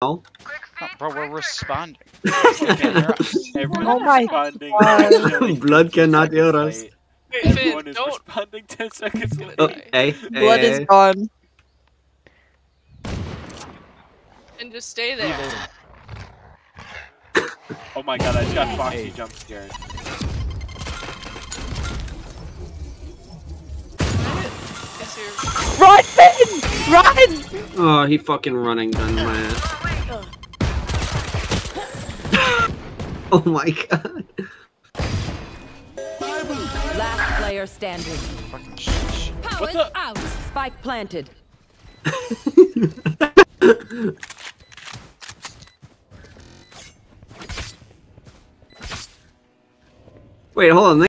No. Bro, we're responding. Everyone's Oh my responding. God. Blood cannot seconds hear us. late. Finn, is don't. responding 10 seconds late. Oh, hey, Blood hey, is hey. gone. And just stay there. Oh my god, I just got Foxy jump scared. Is Run, Finn! Run! Oh, he fucking running gun my ass. oh my god. Last player standing. Fucking sh- sh- Powers the- out. Spike planted. Wait, hold on.